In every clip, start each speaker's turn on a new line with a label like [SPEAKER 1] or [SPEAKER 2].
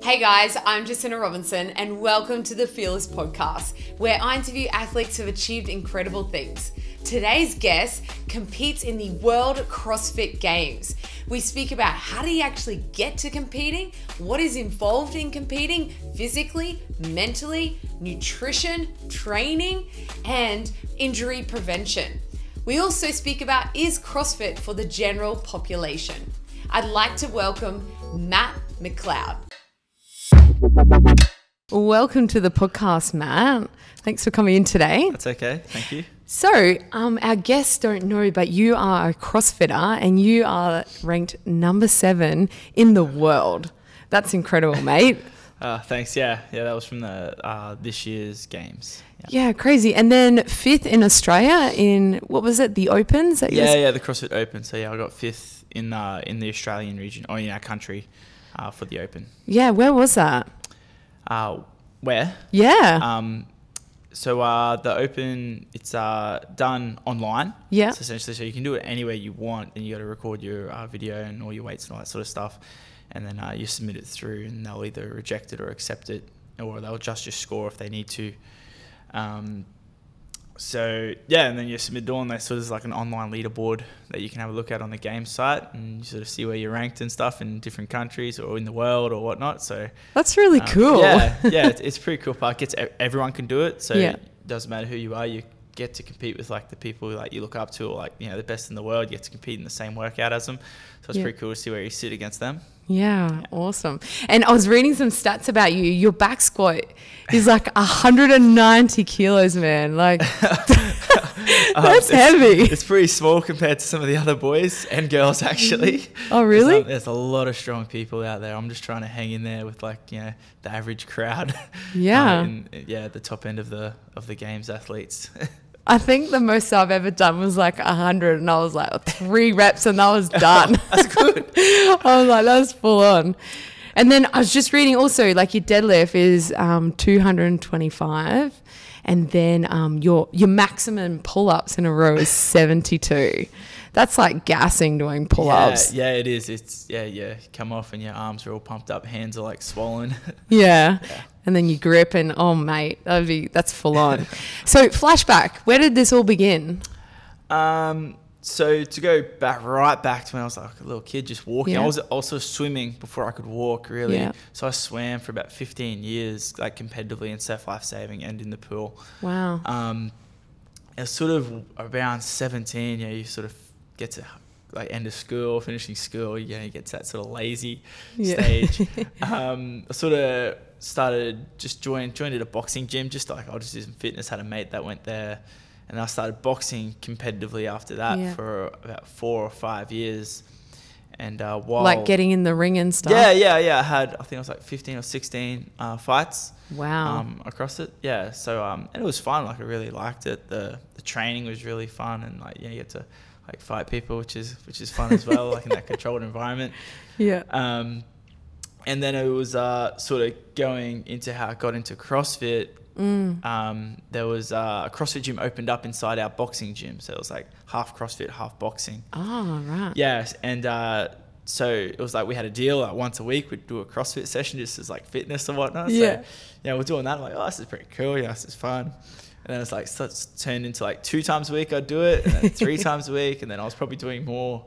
[SPEAKER 1] Hey guys, I'm Jacinta Robinson, and welcome to the Fearlss Podcast, where I interview athletes who have achieved incredible things. Today's guest competes in the World CrossFit Games. We speak about how do you actually get to competing, what is involved in competing physically, mentally, nutrition, training, and injury prevention. We also speak about is CrossFit for the general population. I'd like to welcome Matt McLeod. Welcome to the podcast, Matt. Thanks for coming in today.
[SPEAKER 2] That's okay. Thank you.
[SPEAKER 1] So, um, our guests don't know, but you are a CrossFitter and you are ranked number seven in the world. That's incredible, mate.
[SPEAKER 2] Uh, thanks. Yeah, yeah. That was from the uh, this year's games.
[SPEAKER 1] Yeah, crazy. And then fifth in Australia in what was it? The Opens. that
[SPEAKER 2] Yeah, yeah. The CrossFit Open. So yeah, I got fifth in uh, in the Australian region or in our country uh, for the Open.
[SPEAKER 1] yeah. Where was that?
[SPEAKER 2] Uh, where?
[SPEAKER 1] Yeah.
[SPEAKER 2] Um, so uh, the Open, it's uh, done online.
[SPEAKER 1] Yeah.
[SPEAKER 2] So essentially, so you can do it anywhere you want, and you got to record your uh, video and all your weights and all that sort of stuff, and then uh, you submit it through, and they'll either reject it or accept it, or they'll adjust your score if they need to. Um, so yeah, and then you submit it all, and there's sort of like an online leaderboard that you can have a look at on the game site, and you sort of see where you're ranked and stuff in different countries or in the world or whatnot. So
[SPEAKER 1] That's really
[SPEAKER 2] um,
[SPEAKER 1] cool.
[SPEAKER 2] Yeah, yeah, it's, it's pretty cool. Park. It's everyone can do it, so
[SPEAKER 1] Yeah.
[SPEAKER 2] it doesn't matter who you are. You get to compete with like the people like you look up to, or like you know the best in the world. You get to compete in the same workout as them, so it's
[SPEAKER 1] Yeah.
[SPEAKER 2] pretty cool to see where you sit against them.
[SPEAKER 1] Yeah, awesome. And I was reading some stats about you. Your back squat is like 190 kilos, man. Like,
[SPEAKER 2] Um,
[SPEAKER 1] that's
[SPEAKER 2] it's-
[SPEAKER 1] heavy.
[SPEAKER 2] It's pretty small compared to some of the other boys and girls actually.
[SPEAKER 1] Oh, really?
[SPEAKER 2] There's, um, there's a lot of strong people out there. I'm just trying to hang in there with like you know the average crowd.
[SPEAKER 1] Yeah.
[SPEAKER 2] Uh, and, yeah, the top end of the of the games athletes.
[SPEAKER 1] I think the most I've ever done was like 100, and I was like three reps, and that was done.
[SPEAKER 2] That's good.
[SPEAKER 1] I was like, that's full on. And then I was just reading also, like your deadlift is um, 225, and then um, your your maximum pull ups in a row is 72. That's like gassing doing pull ups.
[SPEAKER 2] Yeah, yeah, it is. It's yeah, yeah. You come off and your arms are all pumped up, hands are like swollen.
[SPEAKER 1] Yeah.
[SPEAKER 2] Yeah.
[SPEAKER 1] And then you grip and oh mate, that'd be that's full on. so flashback, where did this all begin?
[SPEAKER 2] um, so to go back right back to when I was like a little kid, just walking.
[SPEAKER 1] Yeah.
[SPEAKER 2] I was also swimming before I could walk, really.
[SPEAKER 1] Yeah.
[SPEAKER 2] So I swam for about 15 years, like competitively in surf life saving and in the pool.
[SPEAKER 1] Wow.
[SPEAKER 2] Um, it sort of around 17, you know, you sort of get to like end of school, finishing school, you know, you get to that sort of lazy
[SPEAKER 1] Yeah.
[SPEAKER 2] stage. um, I sort of started just joined joined at a boxing gym, just like I'll just did some fitness. Had a mate that went there, and I started boxing competitively after that
[SPEAKER 1] Yeah.
[SPEAKER 2] for about four or five years. And uh, while
[SPEAKER 1] like getting in the ring and stuff.
[SPEAKER 2] yeah, yeah, yeah, I had I think it was like 15 or 16 uh, fights
[SPEAKER 1] Wow.
[SPEAKER 2] um, across it. Yeah, so um, and it was fun. Like I really liked it. The the training was really fun, and like yeah, you get to like fight people, which is which is fun as well, like in that controlled environment.
[SPEAKER 1] yeah.
[SPEAKER 2] Um, and then it was uh, sort of going into how I got into CrossFit.
[SPEAKER 1] Mm.
[SPEAKER 2] Um, there was uh, a CrossFit gym opened up inside our boxing gym, so it was like half CrossFit, half boxing.
[SPEAKER 1] Oh, right.
[SPEAKER 2] Yes, and uh, so it was like we had a deal like once a week we'd do a CrossFit session just as like fitness and whatnot.
[SPEAKER 1] Yeah.
[SPEAKER 2] So, yeah, we're doing that. I'm like, oh, this is pretty cool. Yeah, this is fun. And then it's like so it's turned into like two times a week I'd do it, and then three times a week, and then I was probably doing more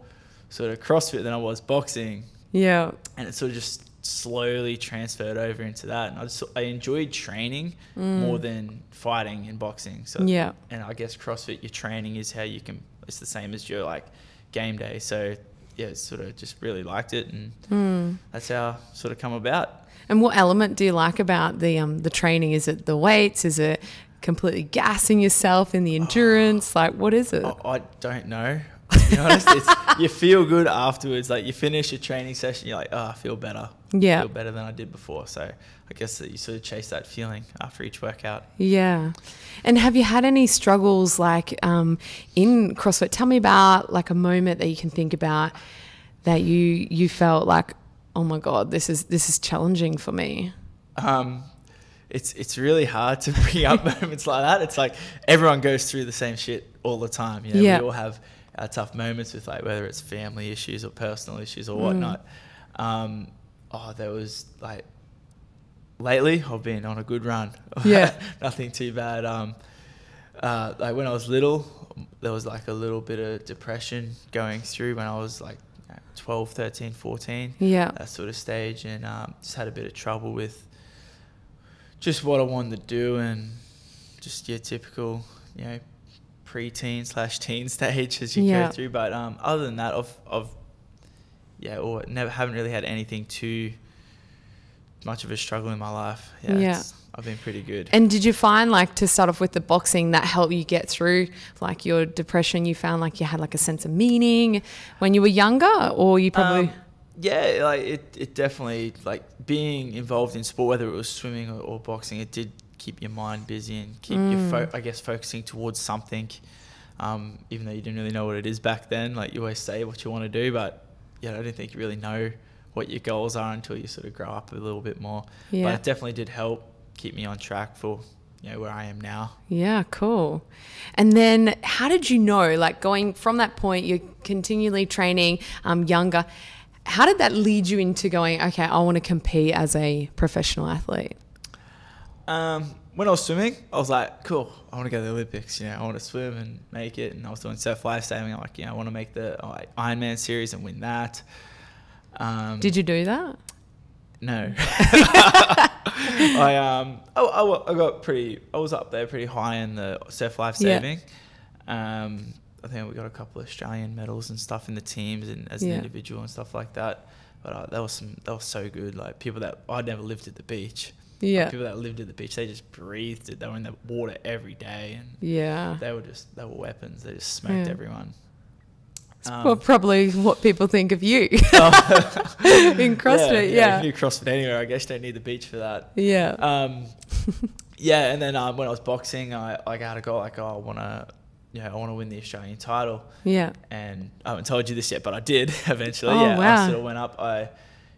[SPEAKER 2] sort of CrossFit than I was boxing,
[SPEAKER 1] Yeah.
[SPEAKER 2] and it sort of just slowly transferred over into that. And I just I enjoyed training more than fighting in boxing. So
[SPEAKER 1] Mm. Yeah.
[SPEAKER 2] and I guess CrossFit, your training is how you can. It's the same as your like game day. So yeah, sort of just really liked it, and
[SPEAKER 1] Mm.
[SPEAKER 2] that's how I sort of come about.
[SPEAKER 1] And what element do you like about the um the training? Is it the weights? Is it completely gassing yourself in the endurance? Like what is it?
[SPEAKER 2] I, I don't know. Be honest, it's, you feel good afterwards. Like you finish your training session, you're like, oh, I feel better.
[SPEAKER 1] Yeah.
[SPEAKER 2] I feel better than I did before. So I guess that you sort of chase that feeling after each workout.
[SPEAKER 1] Yeah. And have you had any struggles like um, in CrossFit? Tell me about like a moment that you can think about that you you felt like, oh my god, this is this is challenging for me.
[SPEAKER 2] Um, it's it's really hard to bring up moments like that. It's like everyone goes through the same shit all the time. You know,
[SPEAKER 1] Yeah.
[SPEAKER 2] we all have our tough moments with like whether it's family issues or personal issues
[SPEAKER 1] Mm.
[SPEAKER 2] or whatnot. Um, oh, there was like lately I've been on a good run.
[SPEAKER 1] Yeah.
[SPEAKER 2] Nothing too bad. Um, uh, like when I was little, there was like a little bit of depression going through when I was like you 12, 13, 14,
[SPEAKER 1] Yeah.
[SPEAKER 2] that sort of stage, and um, just had a bit of trouble with just what I wanted to do and just your typical, you know, pre-teen slash teen stage as you
[SPEAKER 1] Yeah.
[SPEAKER 2] go through. But um, other than that, I've, I've yeah, or never haven't really had anything too much of a struggle in my life. Yeah,
[SPEAKER 1] Yeah.
[SPEAKER 2] I've been pretty good.
[SPEAKER 1] And did you find like to start off with the boxing that helped you get through like your depression? You found like you had like a sense of meaning when you were younger, or you probably
[SPEAKER 2] Um, yeah, like it, it definitely like being involved in sport, whether it was swimming or, or boxing, it did keep your mind busy and keep
[SPEAKER 1] Mm.
[SPEAKER 2] your fo- I guess focusing towards something. Um, even though you didn't really know what it is back then, like you always say what you want to do, but yeah, I don't think you really know what your goals are until you sort of grow up a little bit more.
[SPEAKER 1] Yeah.
[SPEAKER 2] But it definitely did help keep me on track for you know where I am now.
[SPEAKER 1] Yeah, cool. And then how did you know, like going from that point, you're continually training um, younger. How did that lead you into going, okay, I want to compete as a professional athlete?
[SPEAKER 2] Um, when I was swimming, I was like, cool, I want to go to the Olympics. You know, I want to swim and make it. And I was doing surf lifesaving. I'm like, you know, I want to make the uh, like, Ironman series and win that. Um,
[SPEAKER 1] Did you do that?
[SPEAKER 2] No. I um I, I, I got pretty I was up there pretty high in the surf life
[SPEAKER 1] Yeah.
[SPEAKER 2] saving. Um I think we got a couple of Australian medals and stuff in the teams and as
[SPEAKER 1] Yeah.
[SPEAKER 2] an individual and stuff like that. But uh, that was some that was so good. Like people that I'd never lived at the beach. Like,
[SPEAKER 1] Yeah.
[SPEAKER 2] people that lived at the beach, they just breathed it. They were in the water every day and
[SPEAKER 1] Yeah.
[SPEAKER 2] they were just they were weapons. They just smoked
[SPEAKER 1] Yeah.
[SPEAKER 2] everyone. Um,
[SPEAKER 1] well, probably what people think of you
[SPEAKER 2] oh.
[SPEAKER 1] in CrossFit.
[SPEAKER 2] if
[SPEAKER 1] Yeah.
[SPEAKER 2] you do CrossFit anywhere, I guess you don't need the beach for that.
[SPEAKER 1] Yeah.
[SPEAKER 2] Um, yeah, and then um, when I was boxing, I like I had a goal like, oh, I want to, you know, I want to win the Australian title.
[SPEAKER 1] Yeah.
[SPEAKER 2] And I haven't told you this yet, but I did eventually.
[SPEAKER 1] Oh,
[SPEAKER 2] yeah,
[SPEAKER 1] wow.
[SPEAKER 2] I sort of went up. I,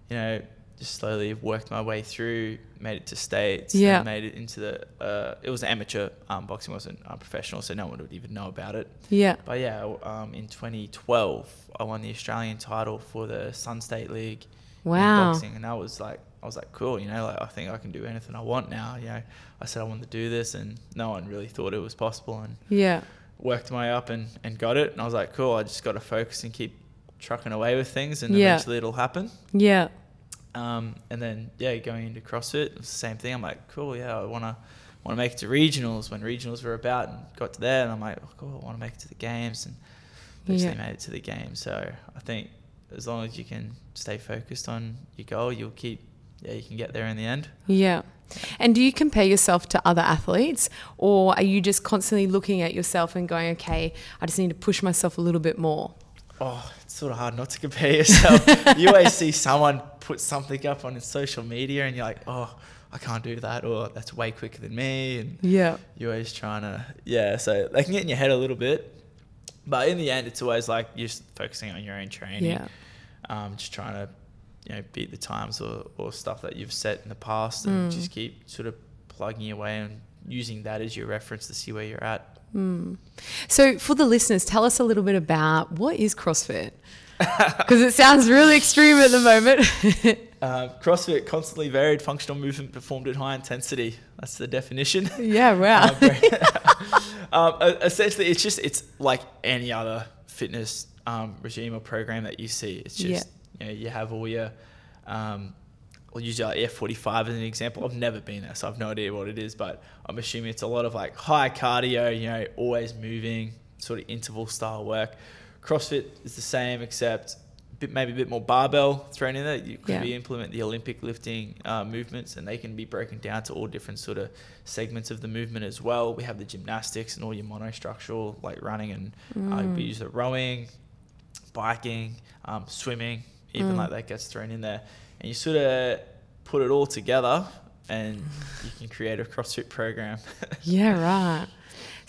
[SPEAKER 2] you know, just slowly worked my way through, made it to states.
[SPEAKER 1] Yeah.
[SPEAKER 2] made it into the. Uh, it was amateur um, boxing, wasn't uh, professional, so no one would even know about it.
[SPEAKER 1] Yeah.
[SPEAKER 2] But yeah, um, in 2012, I won the Australian title for the Sun State League
[SPEAKER 1] Wow.
[SPEAKER 2] boxing, and that was like, I was like, cool, you know, like I think I can do anything I want now. You know, I said I wanted to do this, and no one really thought it was possible, and
[SPEAKER 1] Yeah.
[SPEAKER 2] worked my way up and, and got it. And I was like, cool, I just got to focus and keep trucking away with things, and
[SPEAKER 1] Yeah.
[SPEAKER 2] eventually it'll happen.
[SPEAKER 1] Yeah.
[SPEAKER 2] Um, and then yeah, going into CrossFit, it was the same thing. I'm like, cool, yeah, I wanna want to make it to regionals when regionals were about, and got to there, and I'm like, oh, cool, I want to make it to the games, and eventually
[SPEAKER 1] Yeah.
[SPEAKER 2] made it to the games. So I think as long as you can stay focused on your goal, you'll keep, yeah, you can get there in the end.
[SPEAKER 1] Yeah. And do you compare yourself to other athletes or are you just constantly looking at yourself and going, okay, I just need to push myself a little bit more?
[SPEAKER 2] Oh, it's sort of hard not to compare yourself. you always see someone put something up on social media, and you're like, oh, I can't do that, or that's way quicker than me, and
[SPEAKER 1] Yeah.
[SPEAKER 2] you're always trying to yeah so they can get in your head a little bit but in the end it's always like you're just focusing on your own training
[SPEAKER 1] Yeah.
[SPEAKER 2] um, just trying to you know beat the times or, or stuff that you've set in the past and
[SPEAKER 1] Mm.
[SPEAKER 2] just keep sort of plugging away and using that as your reference to see where you're at
[SPEAKER 1] So, for the listeners, tell us a little bit about what is CrossFit? Because it sounds really extreme at the moment.
[SPEAKER 2] um, crossfit constantly varied functional movement performed at high intensity that's the definition
[SPEAKER 1] yeah, wow.
[SPEAKER 2] Um, um, essentially, it's just it's like any other fitness um, regime or program that you see. It's just you know you have all your. Um, I'll use like F45 as an example. I've never been there, so I've no idea what it is, but I'm assuming it's a lot of like high cardio, you know, always moving, sort of interval style work. CrossFit is the same, except bit, maybe a bit more barbell thrown in there. You could
[SPEAKER 1] Yeah.
[SPEAKER 2] be implement the Olympic lifting uh, movements, and they can be broken down to all different sort of segments of the movement as well. We have the gymnastics and all your monostructural, like running and uh, we use the rowing, biking, um, swimming, even
[SPEAKER 1] Mm.
[SPEAKER 2] like that gets thrown in there, and you sort of put it all together, and you can create a CrossFit program.
[SPEAKER 1] yeah, right.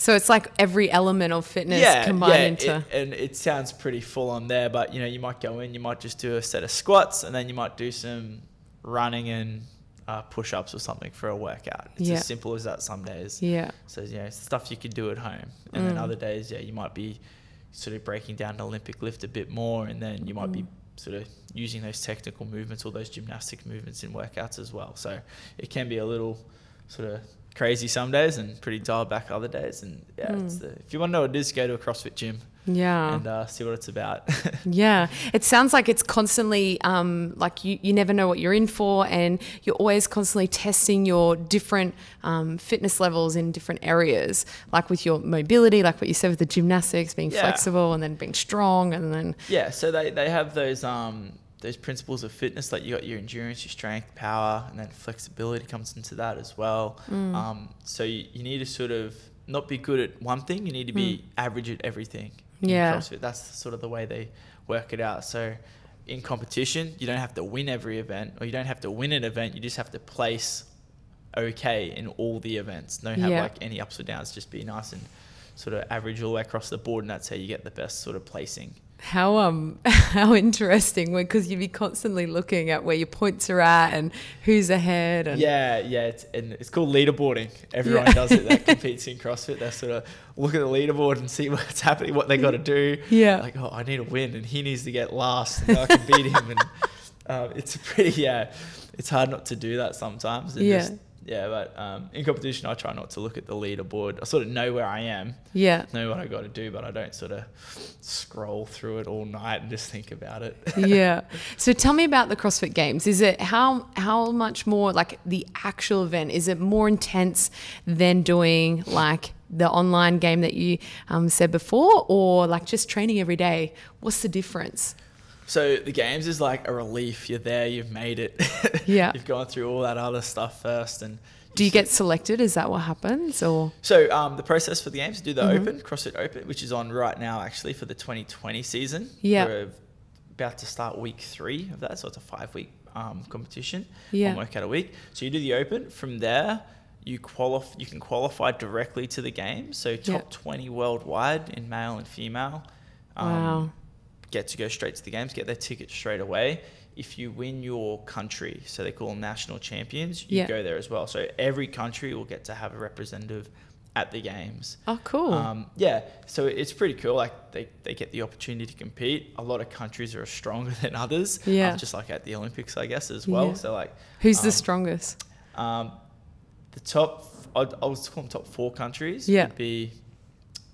[SPEAKER 1] So, it's like every element of fitness combined into.
[SPEAKER 2] it- and it sounds pretty full on there, but you know, you might go in, you might just do a set of squats, and then you might do some running and uh, push-ups or something for a workout. It's
[SPEAKER 1] Yeah.
[SPEAKER 2] as simple as that some days.
[SPEAKER 1] yeah.
[SPEAKER 2] So you know, stuff you could do at home, and then
[SPEAKER 1] Mm.
[SPEAKER 2] other days, yeah, you might be sort of breaking down an Olympic lift a bit more, and then you might be sort of using those technical movements or those gymnastic movements in workouts as well. So it can be a little sort of crazy some days and pretty dialed back other days. And yeah, it's
[SPEAKER 1] Mm.
[SPEAKER 2] the, if you want to know what it is, go to a CrossFit gym
[SPEAKER 1] Yeah.
[SPEAKER 2] and uh, see what it's about.
[SPEAKER 1] Yeah, it sounds like it's constantly um, like you, you never know what you're in for, and you're always constantly testing your different um, fitness levels in different areas, like with your mobility, like what you said with the gymnastics, being
[SPEAKER 2] Yeah.
[SPEAKER 1] flexible and then being strong, and then
[SPEAKER 2] yeah, so they, they have those um those principles of fitness, like you got your endurance, your strength, power, and then flexibility comes into that as well.
[SPEAKER 1] Mm.
[SPEAKER 2] Um, so you, you need to sort of not be good at one thing, you need to be average at everything.
[SPEAKER 1] Mm. Yeah.
[SPEAKER 2] CrossFit. That's sort of the way they work it out. So in competition, you don't have to win every event, or you don't have to win an event. You just have to place okay in all the events. Don't have
[SPEAKER 1] Yeah.
[SPEAKER 2] like any ups or downs. Just be nice and sort of average all the way across the board, and that's how you get the best sort of placing.
[SPEAKER 1] How um how interesting because you'd be constantly looking at where your points are at and who's ahead and
[SPEAKER 2] Yeah, yeah, it's, and it's called leaderboarding. Everyone
[SPEAKER 1] Yeah.
[SPEAKER 2] does it that competes in CrossFit. They sort of look at the leaderboard and see what's happening, what they got to do.
[SPEAKER 1] Yeah.
[SPEAKER 2] like oh, I need to win, and he needs to get last, and I can beat him. And um, it's a pretty yeah, it's hard not to do that sometimes. And
[SPEAKER 1] Yeah.
[SPEAKER 2] just, yeah, but um, in competition, I try not to look at the leaderboard. I sort of know where I am,
[SPEAKER 1] yeah
[SPEAKER 2] know what I got to do, but I don't sort of scroll through it all night and just think about it.
[SPEAKER 1] yeah. So tell me about the CrossFit Games. Is it how how much more like the actual event? Is it more intense than doing like the online game that you um, said before, or like just training every day? What's the difference?
[SPEAKER 2] So the games is like a relief. You're there. You've made it.
[SPEAKER 1] Yeah.
[SPEAKER 2] you've gone through all that other stuff first, and
[SPEAKER 1] Do you get selected? Is that what happens, or
[SPEAKER 2] so um, the process for the games do the
[SPEAKER 1] Mm-hmm.
[SPEAKER 2] Open CrossFit Open, which is on right now actually for the 2020 season.
[SPEAKER 1] Yeah.
[SPEAKER 2] We're about to start week three of that, so it's a five week um, competition.
[SPEAKER 1] Yeah.
[SPEAKER 2] One workout a week. So you do the Open. From there, you qualify. You can qualify directly to the games. So top
[SPEAKER 1] Yeah.
[SPEAKER 2] 20 worldwide in male and female. um,
[SPEAKER 1] Wow.
[SPEAKER 2] Get to go straight to the games. Get their ticket straight away. If you win your country, so they call them national champions, you
[SPEAKER 1] Yeah.
[SPEAKER 2] go there as well. So every country will get to have a representative at the games.
[SPEAKER 1] oh, cool.
[SPEAKER 2] Um, yeah, so it's pretty cool. Like they, they get the opportunity to compete. A lot of countries are stronger than others. um,
[SPEAKER 1] Yeah.
[SPEAKER 2] just like at the Olympics, I guess as well.
[SPEAKER 1] Yeah.
[SPEAKER 2] So like,
[SPEAKER 1] Who's the
[SPEAKER 2] um,
[SPEAKER 1] strongest?
[SPEAKER 2] um, the top, I'd, I would call them top four countries.
[SPEAKER 1] Yeah.
[SPEAKER 2] Would be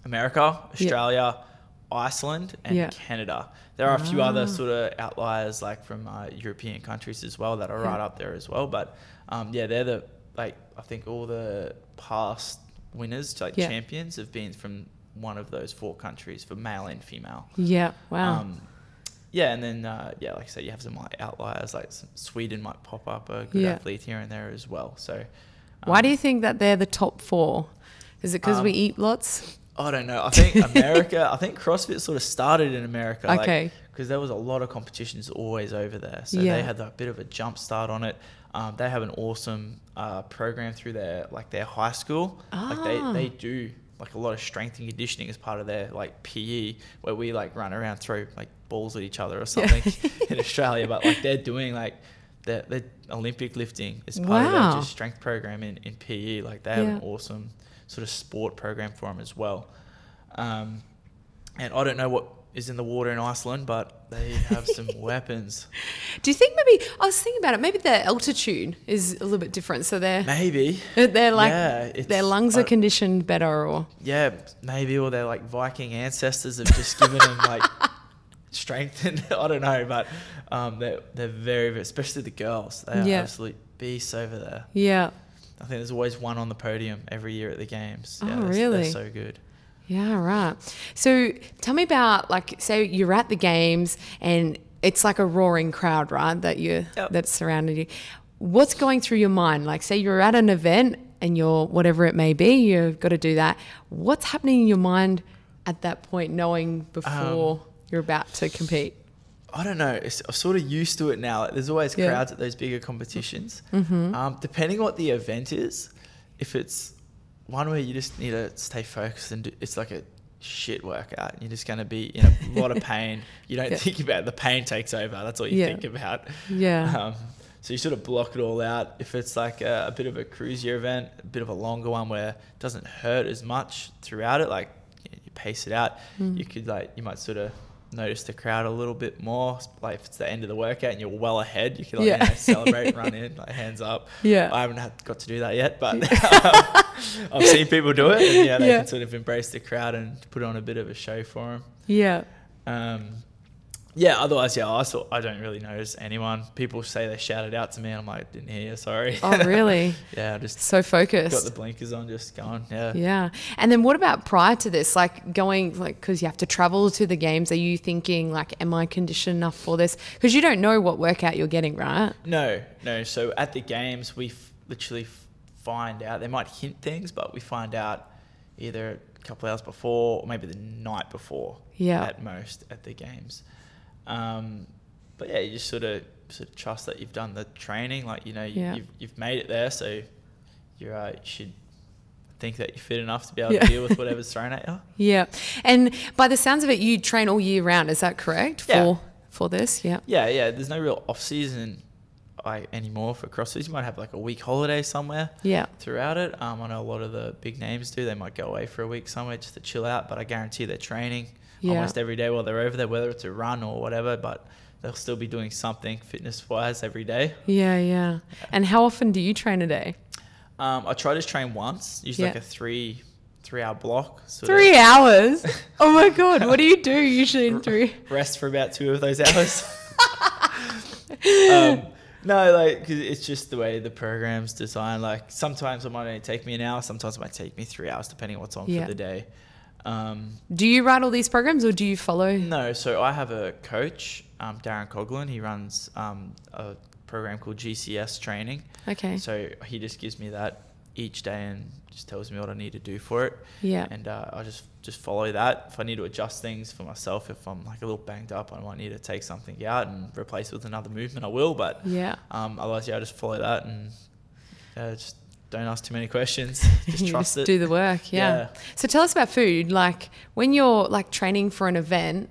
[SPEAKER 2] America, Australia, Iceland, and
[SPEAKER 1] Yeah.
[SPEAKER 2] Canada. There are a few
[SPEAKER 1] Ah.
[SPEAKER 2] other sort of outliers like from uh, European countries as well that are
[SPEAKER 1] Yeah.
[SPEAKER 2] right up there as well. But um, yeah, they're the like I think all the past winners, like
[SPEAKER 1] Yeah.
[SPEAKER 2] champions, have been from one of those four countries for male and female.
[SPEAKER 1] Yeah. Wow.
[SPEAKER 2] Um, yeah, and then uh, yeah, like I said, you have some like outliers, like some, Sweden might pop up a good athlete here and there as well. So,
[SPEAKER 1] Why
[SPEAKER 2] um,
[SPEAKER 1] do you think that they're the top four? Is it because we
[SPEAKER 2] Um,
[SPEAKER 1] eat lots?
[SPEAKER 2] I don't know. I think America. I think CrossFit sort of started in America.
[SPEAKER 1] Okay.
[SPEAKER 2] Because there was a lot of competitions always over there, so
[SPEAKER 1] Yeah.
[SPEAKER 2] they had a bit of a jump start on it. Um, they have an awesome uh, program through their like their high school. Like
[SPEAKER 1] Ah.
[SPEAKER 2] they they do like a lot of strength and conditioning as part of their like PE, where we like run around throw like balls at each other or something in Australia. But like they're doing like. The, the Olympic lifting is part of
[SPEAKER 1] Wow.
[SPEAKER 2] their just strength program in, in PE. Like they have an awesome sort of sport program for them as well. Um, and I don't know what is in the water in Iceland, but they have some weapons.
[SPEAKER 1] Do you think maybe I was thinking about it? Maybe their altitude is a little bit different, so they're
[SPEAKER 2] Maybe.
[SPEAKER 1] they're like
[SPEAKER 2] Yeah,
[SPEAKER 1] their lungs are conditioned better, or
[SPEAKER 2] Yeah, maybe, or their like Viking ancestors have just given them like strength, and I don't know, but um, they're they're very, very, especially the girls. They are
[SPEAKER 1] Yeah.
[SPEAKER 2] absolute beasts over there.
[SPEAKER 1] yeah,
[SPEAKER 2] I think there's always one on the podium every year at the games.
[SPEAKER 1] Oh,
[SPEAKER 2] Yeah, they're,
[SPEAKER 1] really?
[SPEAKER 2] They're so good.
[SPEAKER 1] yeah, right. So tell me about like, say you're at the games and it's like a roaring crowd, right? That you
[SPEAKER 2] Yep.
[SPEAKER 1] that's surrounded you. What's going through your mind? Like, say you're at an event and you're whatever it may be, you've got to do that. What's happening in your mind at that point, knowing before um, you're about to compete?
[SPEAKER 2] I don't know. It's, I'm sort of used to it now. Like, there's always
[SPEAKER 1] Yeah.
[SPEAKER 2] crowds at those bigger competitions.
[SPEAKER 1] Mm-hmm.
[SPEAKER 2] Um, depending what the event is, if it's one where you just need to stay focused and do, it's like a shit workout, and you're just going to be in a lot of pain. You don't
[SPEAKER 1] Yeah.
[SPEAKER 2] think about it. the pain takes over. That's all you
[SPEAKER 1] Yeah.
[SPEAKER 2] think about.
[SPEAKER 1] Yeah.
[SPEAKER 2] Um, so you sort of block it all out. If it's like a, a bit of a cruisier event, a bit of a longer one where it doesn't hurt as much throughout it, like you, you pace it out,
[SPEAKER 1] Mm.
[SPEAKER 2] you could like you might sort of notice the crowd a little bit more. Like if it's the end of the workout and you're well ahead, you can like,
[SPEAKER 1] Yeah.
[SPEAKER 2] you know, celebrate, run in, like hands up.
[SPEAKER 1] Yeah.
[SPEAKER 2] I haven't had, got to do that yet, but I've seen people do it, and yeah, they
[SPEAKER 1] Yeah.
[SPEAKER 2] can sort of embrace the crowd and put on a bit of a show for them.
[SPEAKER 1] Yeah.
[SPEAKER 2] Um, yeah, otherwise, yeah, I sort I don't really notice anyone. People say they shouted out to me, and I'm like, didn't hear you, sorry.
[SPEAKER 1] Oh, really?
[SPEAKER 2] yeah, just
[SPEAKER 1] So focused.
[SPEAKER 2] got the blinkers on, just going. Yeah.
[SPEAKER 1] Yeah. And then what about prior to this? Like going, like, because you have to travel to the games, are you thinking, like, am I conditioned enough for this? Because you don't know what workout you're getting, right?
[SPEAKER 2] No, no. So at the games, we f- literally find out. They might hint things, but we find out either a couple hours before or maybe the night before.
[SPEAKER 1] Yeah.
[SPEAKER 2] At most at the games. Um, but yeah, you just sort of sort of trust that you've done the training. Like you know, you,
[SPEAKER 1] Yeah.
[SPEAKER 2] you've you've made it there, so you're uh, you should think that you're fit enough to be able
[SPEAKER 1] Yeah.
[SPEAKER 2] to deal with whatever's thrown at you.
[SPEAKER 1] Yeah. And by the sounds of it, you train all year round. Is that correct?
[SPEAKER 2] Yeah.
[SPEAKER 1] For, for this? Yeah.
[SPEAKER 2] Yeah, yeah. There's no real off season like anymore for CrossFit. You might have like a week holiday somewhere.
[SPEAKER 1] Yeah.
[SPEAKER 2] throughout it. Um, I know a lot of the big names do. They might go away for a week somewhere just to chill out, but I guarantee they're training
[SPEAKER 1] Yeah.
[SPEAKER 2] almost every day while they're over there, whether it's a run or whatever. But they'll still be doing something fitness wise every day.
[SPEAKER 1] Yeah. Yeah. And how often do you train a day?
[SPEAKER 2] Um, I try to train once, usually like a three three hour block.
[SPEAKER 1] Three hours? Oh my God. What do you do usually in three?
[SPEAKER 2] Rest for about two of those hours. um, no, like 'cause it's just the way the program's designed. Like sometimes it might only take me an hour, sometimes it might take me three hours, depending on what's on
[SPEAKER 1] Yeah.
[SPEAKER 2] for the day. Um,
[SPEAKER 1] Do you write all these programs or do you follow?
[SPEAKER 2] No, so I have a coach, um, Darren Coughlin. He runs um, a program called GCS training.
[SPEAKER 1] Okay.
[SPEAKER 2] So he just gives me that each day and just tells me what I need to do for it.
[SPEAKER 1] Yeah.
[SPEAKER 2] And uh, I just just follow that. If I need to adjust things for myself, if I'm like a little banged up, I might need to take something out and replace it with another movement. I will, but
[SPEAKER 1] Yeah.
[SPEAKER 2] um, otherwise, yeah, I just follow that and uh, just don't ask too many questions. Just trust
[SPEAKER 1] just
[SPEAKER 2] it.
[SPEAKER 1] do the work. Yeah.
[SPEAKER 2] Yeah.
[SPEAKER 1] So tell us about food. Like when you're like training for an event,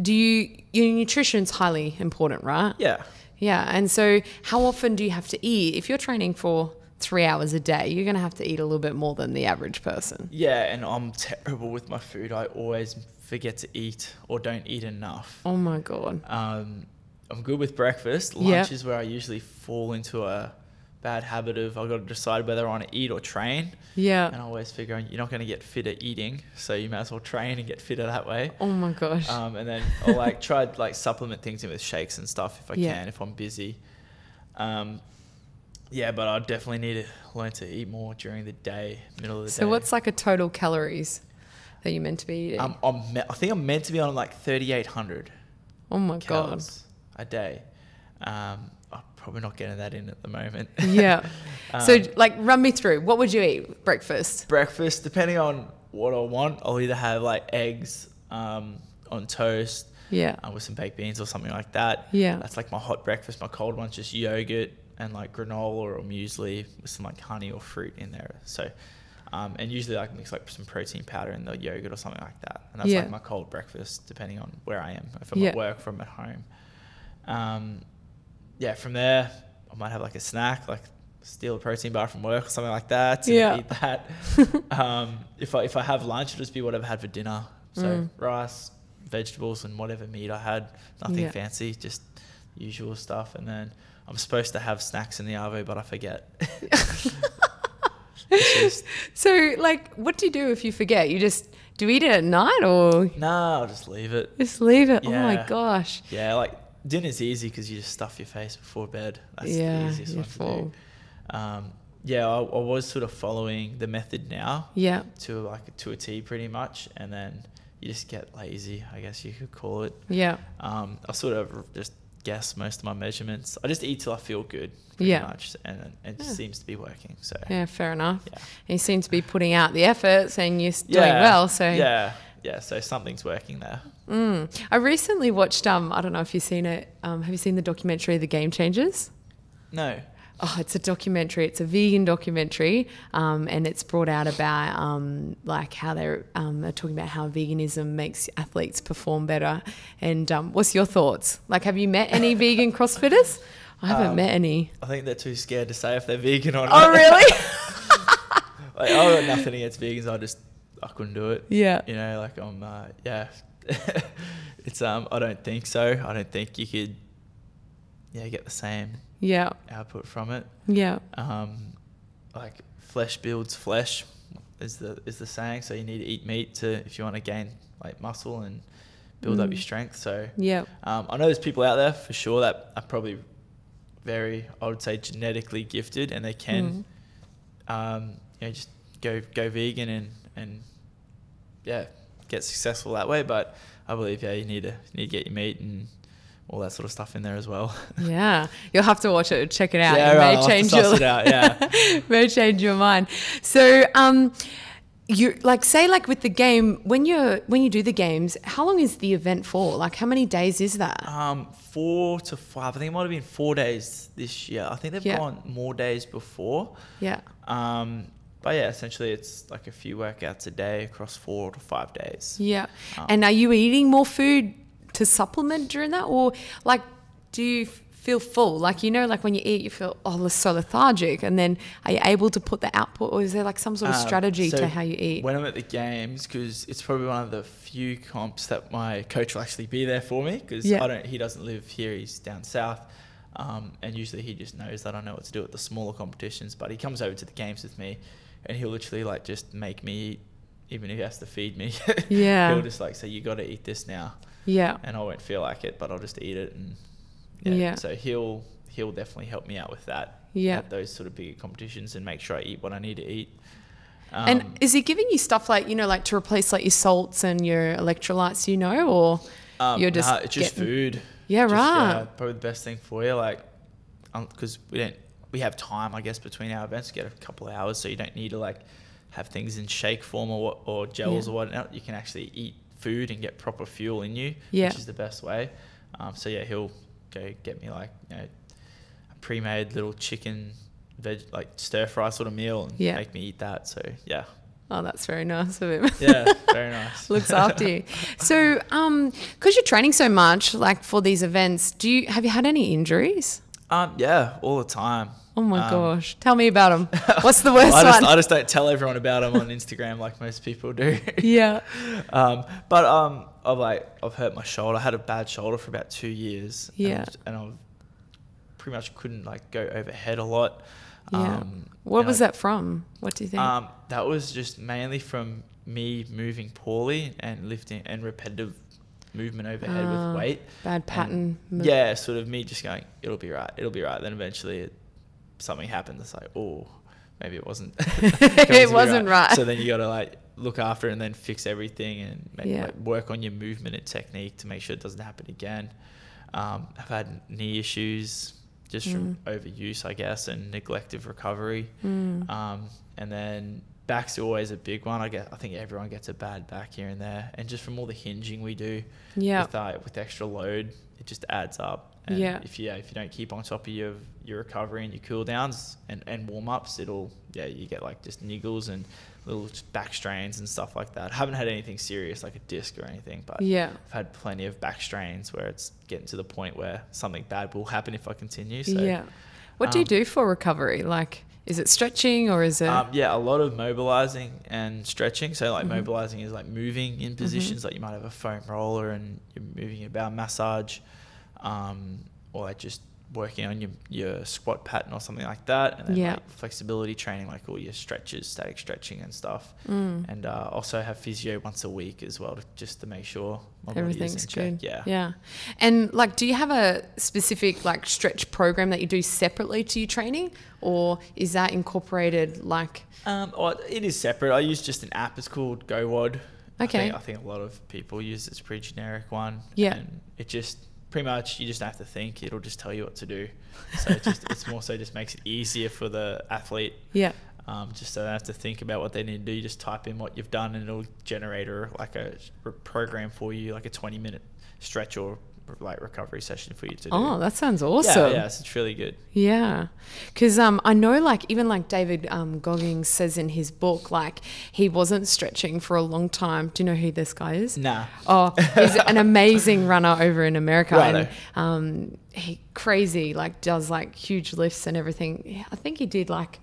[SPEAKER 1] do you your nutrition's highly important, right?
[SPEAKER 2] yeah.
[SPEAKER 1] Yeah. And so how often do you have to eat? If you're training for three hours a day, you're gonna have to eat a little bit more than the average person.
[SPEAKER 2] Yeah, and I'm terrible with my food. I always forget to eat or don't eat enough.
[SPEAKER 1] Oh my god.
[SPEAKER 2] Um, I'm good with breakfast. Lunch is where I usually fall into a bad habit of I've got to decide whether I want to eat or train.
[SPEAKER 1] Yeah.
[SPEAKER 2] And I always figure you're not going to get fit at eating, so you might as well train and get fitter that way.
[SPEAKER 1] Oh my gosh.
[SPEAKER 2] Um, and then I'll like try like supplement things in with shakes and stuff if I
[SPEAKER 1] Yeah.
[SPEAKER 2] can if I'm busy. Um, yeah, but I definitely need to learn to eat more during the day, middle of the day.
[SPEAKER 1] so what's like a total calories that you're meant to be eating?
[SPEAKER 2] Um, I'm me- I think I'm meant to be on like 3,800
[SPEAKER 1] oh my god.
[SPEAKER 2] a day. Um, probably not getting that in at the moment.
[SPEAKER 1] Yeah. so
[SPEAKER 2] Um,
[SPEAKER 1] like run me through. What would you eat? Breakfast.
[SPEAKER 2] breakfast, depending on what I want, I'll either have like eggs um, on toast
[SPEAKER 1] Yeah.
[SPEAKER 2] uh, with some baked beans or something like that.
[SPEAKER 1] Yeah.
[SPEAKER 2] That's like my hot breakfast. My cold one's just yogurt and like granola or muesli with some like honey or fruit in there. So, um, and usually I mix like some protein powder in the yogurt or something like that. And that's
[SPEAKER 1] Yeah.
[SPEAKER 2] like my cold breakfast, depending on where I am. If I'm
[SPEAKER 1] Yeah.
[SPEAKER 2] at work, from at home. Um, yeah, from there, I might have like a snack, like steal a protein bar from work or something like that.
[SPEAKER 1] Yeah.
[SPEAKER 2] Eat that. um, if I if I have lunch, it'll just be whatever I've had for dinner. So
[SPEAKER 1] Mm.
[SPEAKER 2] rice, vegetables, and whatever meat I had. Nothing
[SPEAKER 1] Yeah.
[SPEAKER 2] fancy, just usual stuff. And then I'm supposed to have snacks in the arvo, but I forget. Just-
[SPEAKER 1] So like what do you do if you forget? You just do you eat it at night or
[SPEAKER 2] nah, I'll just leave it.
[SPEAKER 1] just leave it? Oh my gosh.
[SPEAKER 2] Yeah, like dinner's easy because you just stuff your face before bed. That's
[SPEAKER 1] Yeah,
[SPEAKER 2] the easiest one to
[SPEAKER 1] full.
[SPEAKER 2] do. Um, yeah, I, I was sort of following the method now
[SPEAKER 1] Yeah.
[SPEAKER 2] to like to a T pretty much, and then you just get lazy, I guess you could call it.
[SPEAKER 1] Yeah.
[SPEAKER 2] Um, I sort of just guess most of my measurements. I just eat till I feel good, pretty
[SPEAKER 1] Yeah.
[SPEAKER 2] much, and it just
[SPEAKER 1] Yeah.
[SPEAKER 2] seems to be working. So
[SPEAKER 1] Yeah, fair enough.
[SPEAKER 2] Yeah.
[SPEAKER 1] You seem to be putting out the efforts and you're s- doing
[SPEAKER 2] Yeah,
[SPEAKER 1] well. So
[SPEAKER 2] yeah, yeah. So something's working there.
[SPEAKER 1] Mm. I recently watched. Um, I don't know if you've seen it. Um, have you seen the documentary The Game Changers?
[SPEAKER 2] No.
[SPEAKER 1] Oh, it's a documentary. It's a vegan documentary, um, and it's brought out about um, like how they're um, they're talking about how veganism makes athletes perform better. And um, what's your thoughts? Like, have you met any vegan CrossFitters? I haven't
[SPEAKER 2] Um,
[SPEAKER 1] met any.
[SPEAKER 2] I think they're too scared to say if they're vegan or not.
[SPEAKER 1] Oh, really?
[SPEAKER 2] like, I've got nothing against vegans. I just I couldn't do it.
[SPEAKER 1] yeah.
[SPEAKER 2] You know, like I'm uh, yeah. It's um, I don't think so. I don't think you could, yeah, get the same
[SPEAKER 1] Yeah.
[SPEAKER 2] output from it.
[SPEAKER 1] Yeah.
[SPEAKER 2] Um, like flesh builds flesh is the is the saying. So you need to eat meat to if you want to gain like muscle and build up
[SPEAKER 1] Mm.
[SPEAKER 2] your strength. So
[SPEAKER 1] Yeah.
[SPEAKER 2] um, I know there's people out there for sure that are probably very, I would say, genetically gifted, and they can,
[SPEAKER 1] Mm.
[SPEAKER 2] um, you know, just go go vegan and and yeah, get successful that way. But I believe yeah, you need to you need to get your meat and all that sort of stuff in there as well.
[SPEAKER 1] Yeah. You'll have to watch it, check it out.
[SPEAKER 2] Yeah,
[SPEAKER 1] it
[SPEAKER 2] right,
[SPEAKER 1] may
[SPEAKER 2] I'll have to
[SPEAKER 1] change your
[SPEAKER 2] it out, yeah.
[SPEAKER 1] may change your mind. So, um, you like say like with the game when you're when you do the games, how long is the event for? Like how many days is that?
[SPEAKER 2] Um, four to five. I think it might have been four days this year. I think they've
[SPEAKER 1] Yeah.
[SPEAKER 2] gone more days before.
[SPEAKER 1] Yeah.
[SPEAKER 2] Um, but yeah, essentially it's like a few workouts a day across four to five days.
[SPEAKER 1] Yeah.
[SPEAKER 2] Um,
[SPEAKER 1] and are you eating more food to supplement during that or like do you feel full? Like you know like when you eat you feel oh so lethargic and then are you able to put the output or is there like some sort of
[SPEAKER 2] Um,
[SPEAKER 1] strategy
[SPEAKER 2] so
[SPEAKER 1] to how you eat?
[SPEAKER 2] When I'm at the games, because it's probably one of the few comps that my coach will actually be there for me, because
[SPEAKER 1] Yeah.
[SPEAKER 2] I don't. He doesn't live here; he's down south, um, and usually he just knows that I know what to do at the smaller competitions. But he comes over to the games with me, and he'll literally like just make me eat, even if he has to feed me.
[SPEAKER 1] Yeah.
[SPEAKER 2] he'll just like say, "You got to eat this now,"
[SPEAKER 1] yeah.
[SPEAKER 2] and I won't feel like it, but I'll just eat it, and
[SPEAKER 1] Yeah.
[SPEAKER 2] So he'll he'll definitely help me out with that.
[SPEAKER 1] Yeah.
[SPEAKER 2] At those sort of bigger competitions, and make sure I eat what I need to eat.
[SPEAKER 1] and
[SPEAKER 2] Um,
[SPEAKER 1] is he giving you stuff like, you know, like to replace like your salts and your electrolytes, you know, or
[SPEAKER 2] Um,
[SPEAKER 1] you're just
[SPEAKER 2] nah, it's just
[SPEAKER 1] getting-
[SPEAKER 2] food.
[SPEAKER 1] Yeah,
[SPEAKER 2] Just,
[SPEAKER 1] right.
[SPEAKER 2] probably the best thing for you, like, because we don't we have time, I guess, between our events. To get a couple of hours, so you don't need to like have things in shake form or what, or gels
[SPEAKER 1] Yeah.
[SPEAKER 2] or whatnot. You can actually eat food and get proper fuel in you,
[SPEAKER 1] Yeah.
[SPEAKER 2] which is the best way. Um, so yeah, he'll go get me like you know a pre-made little chicken veg like stir fry sort of meal and
[SPEAKER 1] Yeah.
[SPEAKER 2] make me eat that. So yeah,
[SPEAKER 1] Oh, that's very nice of him.
[SPEAKER 2] yeah, very nice.
[SPEAKER 1] Looks after you. So, um, because you're training so much, like for these events, do you have you had any injuries?
[SPEAKER 2] Um, yeah, all the time.
[SPEAKER 1] Oh my
[SPEAKER 2] Um,
[SPEAKER 1] gosh, tell me about them. What's the worst
[SPEAKER 2] I just,
[SPEAKER 1] one?
[SPEAKER 2] I just don't tell everyone about them on Instagram like most people do.
[SPEAKER 1] yeah.
[SPEAKER 2] um, but um, I've like I've hurt my shoulder. I had a bad shoulder for about two years. and
[SPEAKER 1] Yeah.
[SPEAKER 2] I've- And, I pretty much couldn't like go overhead a lot.
[SPEAKER 1] Yeah.
[SPEAKER 2] Um,
[SPEAKER 1] what was
[SPEAKER 2] I-
[SPEAKER 1] that from? What do you think?
[SPEAKER 2] Um, that was just mainly from me moving poorly and lifting and repetitive movement overhead
[SPEAKER 1] Ah,
[SPEAKER 2] with weight.
[SPEAKER 1] bad pattern. mo-
[SPEAKER 2] yeah, sort of me just going, it'll be right, it'll be right. Then eventually it, something happens. It's like, oh, maybe it wasn't.
[SPEAKER 1] it wasn't right.
[SPEAKER 2] So then you got to like look after it and then fix everything and maybe
[SPEAKER 1] Yeah.
[SPEAKER 2] like work on your movement and technique to make sure it doesn't happen again. Um, I've had knee issues just from overuse, I guess, and neglective recovery.
[SPEAKER 1] Mm.
[SPEAKER 2] Um, and then back's always a big one. I get, I think everyone gets a bad back here and there, and just from all the hinging we do,
[SPEAKER 1] Yeah.
[SPEAKER 2] with uh, with extra load, it just adds up. And
[SPEAKER 1] Yeah.
[SPEAKER 2] If you yeah, if you don't keep on top of your your recovery and your cool downs and, and warm ups, it'll yeah you get like just niggles and little back strains and stuff like that. haven't had anything serious like a disc or anything, but
[SPEAKER 1] Yeah.
[SPEAKER 2] I've had plenty of back strains where it's getting to the point where something bad will happen if I continue. So
[SPEAKER 1] yeah. What do you
[SPEAKER 2] um,
[SPEAKER 1] do for recovery? Like, is it stretching or is it?
[SPEAKER 2] Um, yeah, a lot of mobilizing and stretching. So like
[SPEAKER 1] Mhm.
[SPEAKER 2] mobilizing is like moving in positions. Like you might have a foam roller and you're moving about massage, um, or like just working on your, your squat pattern or something like that. And then
[SPEAKER 1] Yeah.
[SPEAKER 2] like flexibility training, like all your stretches, static stretching and stuff.
[SPEAKER 1] Mm.
[SPEAKER 2] And uh, also have physio once a week as well, to, just to make sure my body is
[SPEAKER 1] Everything's
[SPEAKER 2] in check. Yeah.
[SPEAKER 1] Yeah. And like, do you have a specific like stretch program that you do separately to your training, or is that incorporated? Like,
[SPEAKER 2] Um, oh, it is separate. I use just an app. It's called GoWOD. I
[SPEAKER 1] Okay.
[SPEAKER 2] think, I think a lot of people use it. It's a pretty generic one.
[SPEAKER 1] Yeah.
[SPEAKER 2] And it just pretty much you just don't have to think. It'll just tell you what to do. So it just it's more so just makes it easier for the athlete.
[SPEAKER 1] yeah,
[SPEAKER 2] Um, just so they don't have to think about what they need to do. You just type in what you've done and it'll generate a, like a program for you, like a 20 minute stretch or like recovery session for you to do.
[SPEAKER 1] oh, that sounds awesome.
[SPEAKER 2] Yeah, yes, it's really good.
[SPEAKER 1] Yeah, because um, I know like even like David um, Goggins says in his book, like he wasn't stretching for a long time. Do you know who this guy is?
[SPEAKER 2] Nah.
[SPEAKER 1] Oh, he's an amazing runner over in America.
[SPEAKER 2] Righto.
[SPEAKER 1] And um, he, crazy, like does like huge lifts and everything. I think he did like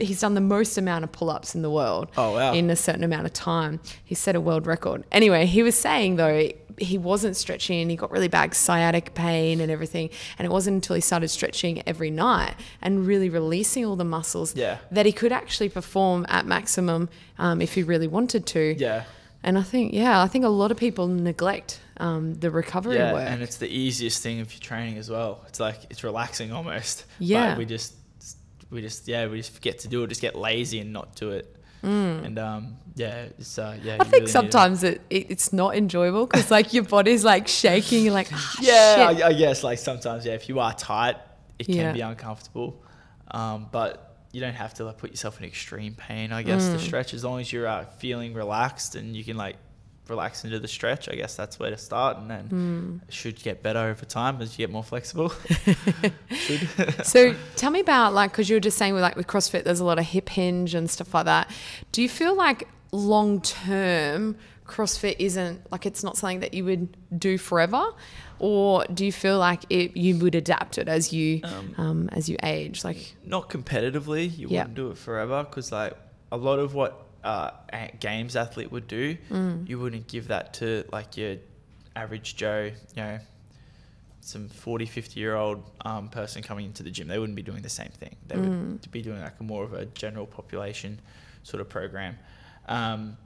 [SPEAKER 1] he's done the most amount of pull-ups in the world
[SPEAKER 2] Oh, wow.
[SPEAKER 1] in a certain amount of time. He set a world record. Anyway, he was saying though he wasn't stretching and he got really bad sciatic pain and everything. And it wasn't until he started stretching every night and really releasing all the muscles
[SPEAKER 2] Yeah.
[SPEAKER 1] that he could actually perform at maximum um, if he really wanted to.
[SPEAKER 2] Yeah.
[SPEAKER 1] And I think, yeah, I think a lot of people neglect um, the recovery
[SPEAKER 2] Yeah,
[SPEAKER 1] work.
[SPEAKER 2] and it's the easiest thing if you're training as well. It's like it's relaxing almost.
[SPEAKER 1] Yeah.
[SPEAKER 2] But we just we just yeah, we just forget to do it, just get lazy and not do it. And um yeah, it's uh yeah.
[SPEAKER 1] Mm. I think
[SPEAKER 2] really
[SPEAKER 1] sometimes it, it, it's not enjoyable because like your body's like shaking. You're like, ah,
[SPEAKER 2] Yeah,
[SPEAKER 1] shit.
[SPEAKER 2] I, I guess like sometimes yeah, if you are tight, it can
[SPEAKER 1] Yeah.
[SPEAKER 2] be uncomfortable. Um, but you don't have to like put yourself in extreme pain. I guess the
[SPEAKER 1] Mm.
[SPEAKER 2] stretch, as long as you're uh, feeling relaxed and you can like relax into the stretch, I guess that's where to start, and then
[SPEAKER 1] Mm.
[SPEAKER 2] it should get better over time as you get more flexible.
[SPEAKER 1] So tell me about like because you were just saying with like with CrossFit, there's a lot of hip hinge and stuff like that. Do you feel like long term CrossFit isn't like it's not something that you would do forever, or do you feel like it you would adapt it as you
[SPEAKER 2] Um,
[SPEAKER 1] um, as you age? Like
[SPEAKER 2] not competitively, you
[SPEAKER 1] Yeah.
[SPEAKER 2] wouldn't do it forever because like a lot of what uh, a games athlete would do,
[SPEAKER 1] Mm.
[SPEAKER 2] you wouldn't give that to like your average Joe, you know, some 40, 50 year old um, person coming into the gym. They wouldn't be doing the same thing. They
[SPEAKER 1] Mm.
[SPEAKER 2] would be doing like a more of a general population sort of program. Um,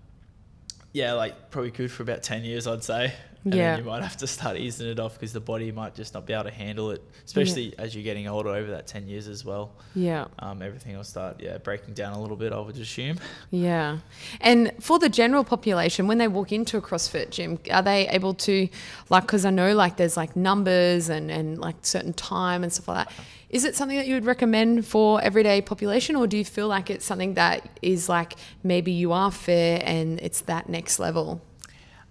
[SPEAKER 2] yeah, like probably good for about 10 years, I'd say. And
[SPEAKER 1] Yeah.
[SPEAKER 2] then you might have to start easing it off because the body might just not be able to handle it, especially as you're getting older over that 10 years as well.
[SPEAKER 1] yeah.
[SPEAKER 2] Um, everything will start, yeah, breaking down a little bit, I would assume.
[SPEAKER 1] Yeah. And for the general population, when they walk into a CrossFit gym, are they able to, like, because I know like there's like numbers and, and like certain time and stuff like that. Is it something that you would recommend for everyday population, or do you feel like it's something that is like maybe you are fair and it's that next level?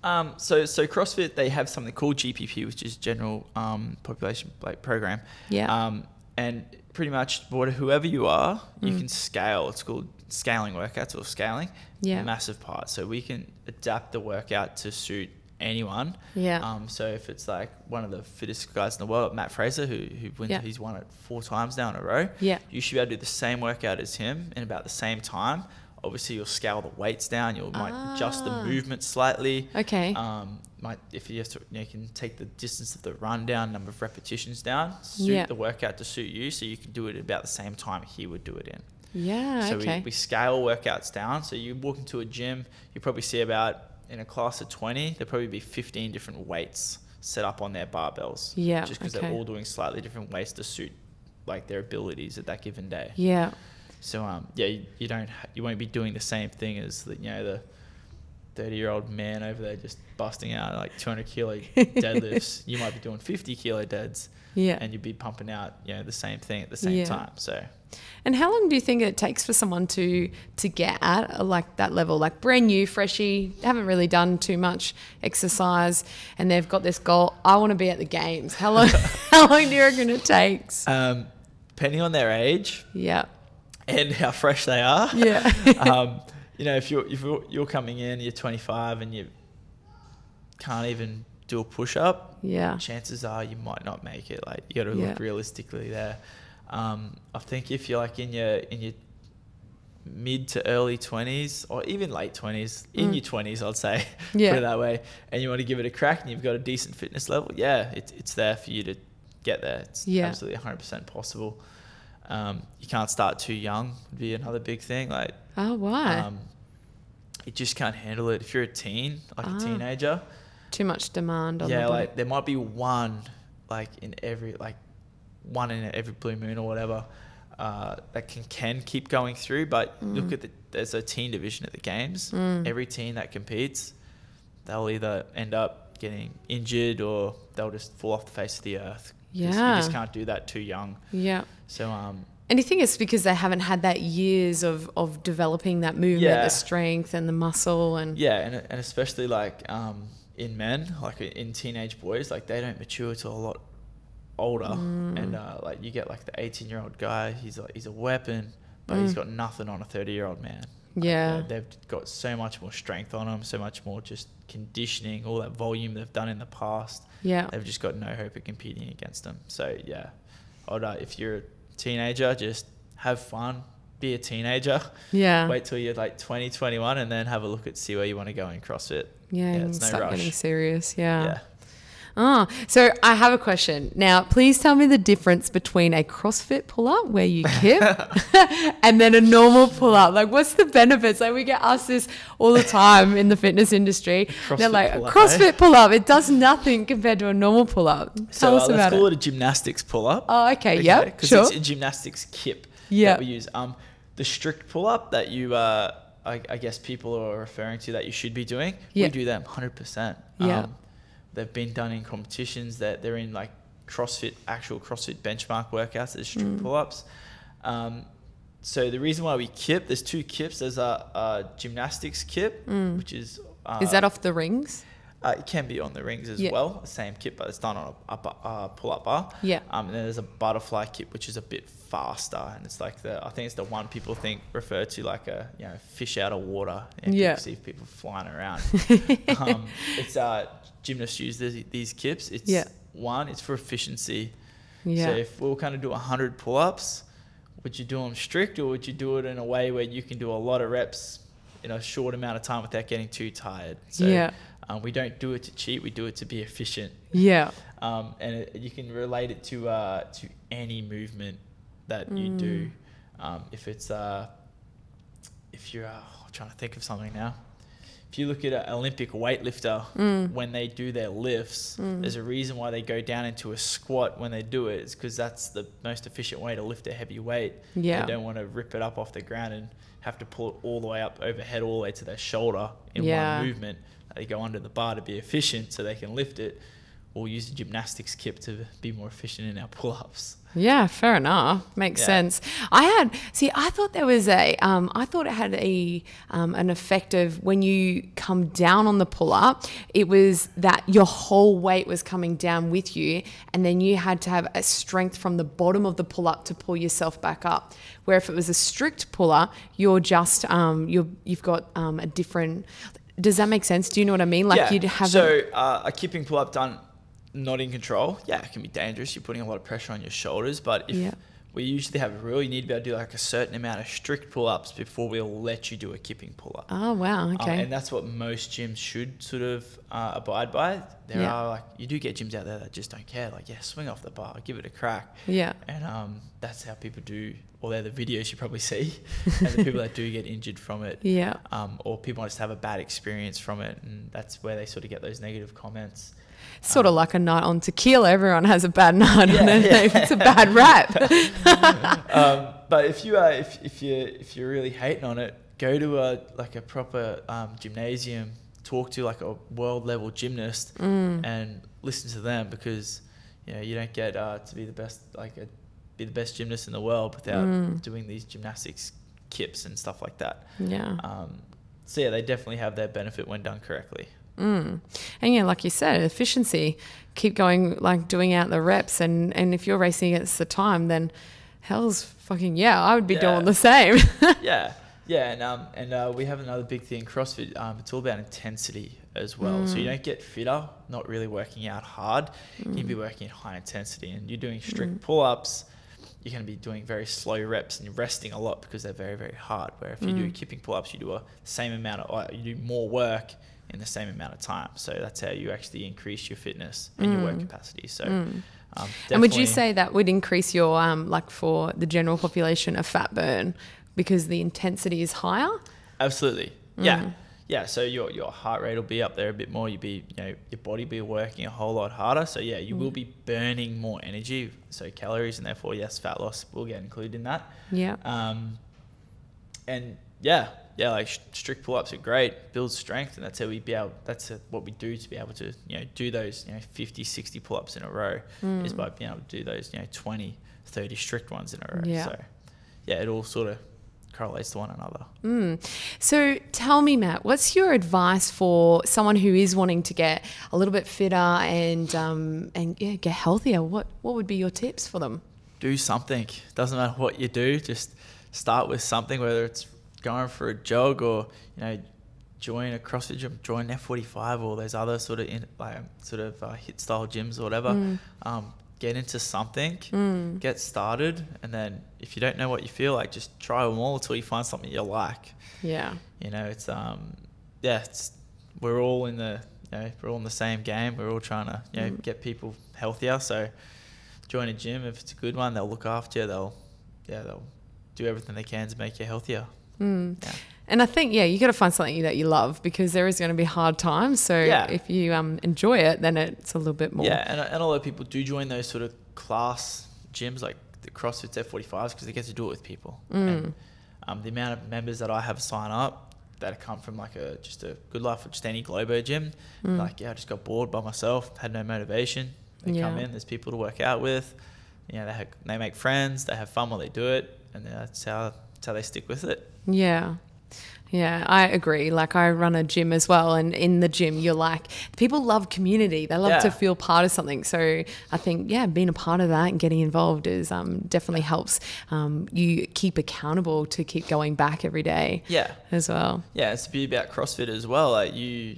[SPEAKER 2] Um, so, so CrossFit, they have something called GPP, which is General um, Population like Program.
[SPEAKER 1] Yeah.
[SPEAKER 2] Um, and pretty much, whoever you are,
[SPEAKER 1] Mm.
[SPEAKER 2] you can scale. It's called scaling workouts or scaling.
[SPEAKER 1] Yeah.
[SPEAKER 2] Massive part. So we can adapt the workout to suit anyone.
[SPEAKER 1] Yeah.
[SPEAKER 2] Um, so if it's like one of the fittest guys in the world, Mat Fraser, who who wins,
[SPEAKER 1] Yeah.
[SPEAKER 2] he's won it four times now in a row.
[SPEAKER 1] Yeah.
[SPEAKER 2] You should be able to do the same workout as him in about the same time. Obviously, you'll scale the weights down. You might adjust the
[SPEAKER 1] Ah.
[SPEAKER 2] movement slightly.
[SPEAKER 1] Okay.
[SPEAKER 2] Um, might if you have to, you, know, you can take the distance of the run down, number of repetitions down, suit
[SPEAKER 1] Yeah.
[SPEAKER 2] the workout to suit you, so you can do it at about the same time he would do it in.
[SPEAKER 1] yeah.
[SPEAKER 2] So
[SPEAKER 1] okay.
[SPEAKER 2] we, we scale workouts down. So you walk into a gym, you probably see about in a class of 20, there'll probably be 15 different weights set up on their barbells.
[SPEAKER 1] Yeah,
[SPEAKER 2] Just because
[SPEAKER 1] okay.
[SPEAKER 2] they're all doing slightly different weights to suit like their abilities at that given day.
[SPEAKER 1] yeah.
[SPEAKER 2] So um, yeah, you, you don't ha- you won't be doing the same thing as the you know the thirty year old man over there just busting out like two hundred kilo deadlifts. you might be doing fifty kilo deads,
[SPEAKER 1] Yeah.
[SPEAKER 2] and you'd be pumping out you know the same thing at the same
[SPEAKER 1] Yeah.
[SPEAKER 2] time. So
[SPEAKER 1] And how long do you think it takes for someone to to get at uh, like that level, like brand new, freshy, haven't really done too much exercise, and they've got this goal? I want to be at the games. How long? how long do you reckon it takes?
[SPEAKER 2] um, depending on their age
[SPEAKER 1] Yeah,
[SPEAKER 2] and how fresh they are,
[SPEAKER 1] yeah,
[SPEAKER 2] um, you know, if you're if you're, you're coming in, you're 25 and you can't even do a push up,
[SPEAKER 1] yeah,
[SPEAKER 2] chances are you might not make it. Like you got to
[SPEAKER 1] Yeah.
[SPEAKER 2] look realistically there. Um, I think if you're like in your in your mid to early 20s or even late 20s in
[SPEAKER 1] Mm.
[SPEAKER 2] your 20s i'd say
[SPEAKER 1] Yeah.
[SPEAKER 2] put it that way and you want to give it a crack and you've got a decent fitness level yeah it, it's there for you to get there it's
[SPEAKER 1] Yeah.
[SPEAKER 2] absolutely 100% possible um, you can't start too young would be another big thing like
[SPEAKER 1] Oh, why?
[SPEAKER 2] um, you just can't handle it if you're a teen like
[SPEAKER 1] Ah.
[SPEAKER 2] a teenager
[SPEAKER 1] Too much demand on
[SPEAKER 2] yeah,
[SPEAKER 1] the
[SPEAKER 2] like there might be one, like in every like one in every blue moon or whatever, uh, that can can keep going through. But
[SPEAKER 1] Mm.
[SPEAKER 2] look at the there's a teen division at the games. Every teen that competes, they'll either end up getting injured or they'll just fall off the face of the earth. 'Cause you just can't do that too young.
[SPEAKER 1] yeah.
[SPEAKER 2] So um,
[SPEAKER 1] And you think it's because they haven't had that years of, of developing that movement,
[SPEAKER 2] Yeah.
[SPEAKER 1] the strength and the muscle and
[SPEAKER 2] yeah, and and especially like um, in men, like in teenage boys, like they don't mature till a lot older,
[SPEAKER 1] Mm.
[SPEAKER 2] and uh, like you get like the eighteen year old guy, he's like he's a weapon, but he's got nothing on a thirty year old man.
[SPEAKER 1] Yeah.
[SPEAKER 2] Uh, they've got so much more strength on them, so much more just conditioning, all that volume they've done in the past.
[SPEAKER 1] Yeah.
[SPEAKER 2] They've just got no hope of competing against them. So yeah, I'd, uh, if you're a teenager, just have fun, be a teenager.
[SPEAKER 1] Yeah.
[SPEAKER 2] Wait till you're like 20, 21, and then have a look at see where you want to go in CrossFit.
[SPEAKER 1] Yeah,
[SPEAKER 2] Yeah, it's no
[SPEAKER 1] start
[SPEAKER 2] rush.
[SPEAKER 1] getting serious. Yeah.
[SPEAKER 2] Yeah.
[SPEAKER 1] Oh, so I have a question. Now, please tell me the difference between a CrossFit pull up where you kip and then a normal pull up. Like, what's the benefits? Like, we get asked this all the time in the fitness industry. They're like,
[SPEAKER 2] pull-up,
[SPEAKER 1] CrossFit
[SPEAKER 2] eh?"
[SPEAKER 1] pull up, it does nothing compared to a normal pull up. Tell
[SPEAKER 2] So
[SPEAKER 1] us
[SPEAKER 2] uh,
[SPEAKER 1] about
[SPEAKER 2] let's call
[SPEAKER 1] it.
[SPEAKER 2] it. a gymnastics pull up.
[SPEAKER 1] Oh, okay. Yep.
[SPEAKER 2] Because
[SPEAKER 1] Sure.
[SPEAKER 2] it's a gymnastics kip
[SPEAKER 1] Yeah.
[SPEAKER 2] that we use. Um, the strict pull up that you, uh, I, I guess people are referring to that you should be doing,
[SPEAKER 1] Yeah.
[SPEAKER 2] we do them 100%.
[SPEAKER 1] Yeah.
[SPEAKER 2] Um, they've been done in competitions that they're in like CrossFit, actual CrossFit benchmark workouts, as strict
[SPEAKER 1] Mm.
[SPEAKER 2] pull ups. Um, so the reason why we kip, there's two kips. There's a, a gymnastics kip, which is uh,
[SPEAKER 1] Mm. Is that off the rings?
[SPEAKER 2] Uh, it can be on the rings as
[SPEAKER 1] Yeah.
[SPEAKER 2] well, same kip, but it's done on a, uh, pull-up bar.
[SPEAKER 1] Yeah.
[SPEAKER 2] Um, and then there's a butterfly kip, which is a bit faster, and it's like the I think it's the one people think refer to like a you know fish out of water. And
[SPEAKER 1] Yeah.
[SPEAKER 2] You see people flying around. um, it's uh, gymnasts use these, these kips. It's
[SPEAKER 1] Yeah.
[SPEAKER 2] one, it's for efficiency.
[SPEAKER 1] Yeah.
[SPEAKER 2] So if we were kind of do hundred pull-ups, would you do them strict, or would you do it in a way where you can do a lot of reps in a short amount of time without getting too tired? So
[SPEAKER 1] Yeah.
[SPEAKER 2] Um, we don't do it to cheat. We do it to be efficient.
[SPEAKER 1] yeah.
[SPEAKER 2] Um, and it, you can relate it to uh, to any movement that you do.
[SPEAKER 1] Mm.
[SPEAKER 2] Um, if it's uh, if you're uh, trying to think of something now. If you look at an Olympic weightlifter,
[SPEAKER 1] Mm.
[SPEAKER 2] when they do their lifts, there's a reason why they go down into a squat when they do it. It's because that's the most efficient way to lift a heavy weight.
[SPEAKER 1] Yeah.
[SPEAKER 2] They don't want to rip it up off the ground and have to pull it all the way up overhead, all the way to their shoulder in
[SPEAKER 1] Yeah.
[SPEAKER 2] one movement. They go under the bar to be efficient so they can lift it. We'll use the gymnastics kip to be more efficient in our pull ups.
[SPEAKER 1] Yeah, fair enough. Makes
[SPEAKER 2] Yeah.
[SPEAKER 1] sense. I had see. I thought there was a. Um, I thought it had a um, an effect of when you come down on the pull up. It was that your whole weight was coming down with you, and then you had to have a strength from the bottom of the pull up to pull yourself back up. Where if it was a strict puller, you're just um, you're you've got um, a different. Does that make sense? Do you know what I mean? Like
[SPEAKER 2] yeah.
[SPEAKER 1] you'd have.
[SPEAKER 2] so
[SPEAKER 1] a,
[SPEAKER 2] uh, a kipping pull up done not in control. Yeah, it can be dangerous. You're putting a lot of pressure on your shoulders. But if
[SPEAKER 1] Yeah.
[SPEAKER 2] we usually have a rule, you need to be able to do like a certain amount of strict pull ups before we'll let you do a kipping pull up.
[SPEAKER 1] oh wow.
[SPEAKER 2] Um,
[SPEAKER 1] Okay.
[SPEAKER 2] and that's what most gyms should sort of uh, abide by. There
[SPEAKER 1] Yeah.
[SPEAKER 2] are like you do get gyms out there that just don't care. Like yeah, swing off the bar, give it a crack.
[SPEAKER 1] yeah.
[SPEAKER 2] And um, that's how people do. Or they're the videos you probably see, and the people that do get injured from it.
[SPEAKER 1] Yeah.
[SPEAKER 2] Um, or people just have a bad experience from it, and that's where they sort of get those negative comments.
[SPEAKER 1] Sort of like a night on tequila. Everyone has a bad night on
[SPEAKER 2] Yeah,
[SPEAKER 1] it.
[SPEAKER 2] yeah.
[SPEAKER 1] It's a bad rap.
[SPEAKER 2] um, but if you are if, if you if you're really hating on it, go to a like a proper um, gymnasium, talk to like a world level gymnast,
[SPEAKER 1] Mm.
[SPEAKER 2] and listen to them because you know you don't get uh, to be the best like a, be the best gymnast in the world without
[SPEAKER 1] Mm.
[SPEAKER 2] doing these gymnastics kips and stuff like that.
[SPEAKER 1] yeah.
[SPEAKER 2] Um, so yeah, they definitely have their benefit when done correctly.
[SPEAKER 1] Mm. And yeah, like you said, efficiency. Keep going, like doing out the reps, and and if you're racing against the time, then hell's fucking yeah, I would be
[SPEAKER 2] Yeah.
[SPEAKER 1] doing the same.
[SPEAKER 2] yeah, yeah, and um, and uh, we have another big thing in CrossFit. Um, it's all about intensity as well. So you don't get fitter, not really working out hard. You'd be working at high intensity, and you're doing strict pull-ups. You're going to be doing very slow reps and you're resting a lot because they're very very hard. Where if you do kipping pull-ups, you do a same amount of, uh, you do more work in the same amount of time. So that's how you actually increase your fitness and your work capacity. So. Um,
[SPEAKER 1] and would you say that would increase your um like for the general population a fat burn because the intensity is higher?
[SPEAKER 2] Absolutely. Yeah. Yeah. So your your heart rate will be up there a bit more. You'll be you know your body will be working a whole lot harder. So yeah, you will be burning more energy, so calories, and therefore yes, fat loss will get included in that.
[SPEAKER 1] Yeah.
[SPEAKER 2] Um, and yeah, yeah, like strict pull ups are great, builds strength, and that's how we be able. That's what we do to be able to you know do those you know 50, 60 pull ups in a row is by being able to do those you know 20, 30 strict ones in a row.
[SPEAKER 1] Yeah.
[SPEAKER 2] So yeah, it all sort of correlates to one another.
[SPEAKER 1] Mm. So tell me, Matt, what's your advice for someone who is wanting to get a little bit fitter and um, and yeah, get healthier? What what would be your tips for them?
[SPEAKER 2] do something. Doesn't matter what you do, just start with something, whether it's going for a jog or you know join a CrossFit gym, join F45 or those other sort of in, like sort of uh, HIIT style gyms or whatever.
[SPEAKER 1] Mm.
[SPEAKER 2] Um, get into something,
[SPEAKER 1] Mm.
[SPEAKER 2] get started, and then if you don't know what you feel like, just try them all until you find something you like.
[SPEAKER 1] Yeah.
[SPEAKER 2] You know, it's um, yeah, it's we're all in the you know we're all in the same game. We're all trying to you know
[SPEAKER 1] Mm.
[SPEAKER 2] get people healthier. So join a gym if it's a good one. They'll look after you. They'll yeah they'll do everything they can to make you healthier.
[SPEAKER 1] Mm.
[SPEAKER 2] Yeah.
[SPEAKER 1] And I think, yeah, you got to find something that you love because there is going to be hard times. So
[SPEAKER 2] Yeah.
[SPEAKER 1] if you um, enjoy it, then it's a little bit more.
[SPEAKER 2] Yeah, and, and a lot of people do join those sort of class gyms like the CrossFit F45s because they get to do it with people.
[SPEAKER 1] Mm.
[SPEAKER 2] And um, the amount of members that I have sign up that come from like a just a good life just any Globo gym,
[SPEAKER 1] Mm.
[SPEAKER 2] like yeah, I just got bored by myself, had no motivation. They come in, there's people to work out with. You know, they ha- they make friends, they have fun while they do it, and that's how that's how they stick with it.
[SPEAKER 1] Yeah. Yeah, I agree. Like I run a gym as well, and in the gym, you're like people love community. They love to feel part of something. So I think yeah, being a part of that and getting involved is um, definitely helps um, you keep accountable to keep going back every day
[SPEAKER 2] Yeah,
[SPEAKER 1] as well.
[SPEAKER 2] Yeah, it's the beauty about CrossFit as well. Like you